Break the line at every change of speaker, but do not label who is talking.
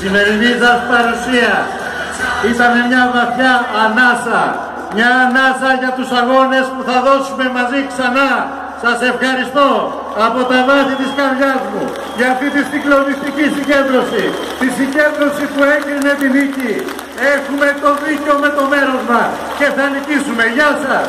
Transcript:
σημερινή σας παρουσία ήταν μια βαθιά ανάσα. Μια ανάσα για τους αγώνες που θα δώσουμε μαζί ξανά. Σας ευχαριστώ από τα βάθη της καρδιάς μου για αυτή τη συγκλονιστική συγκέντρωση. Τη συγκέντρωση που έκρινε τη νίκη. Έχουμε το δίκιο με το μέρος μας και θα νικήσουμε. Γεια σας!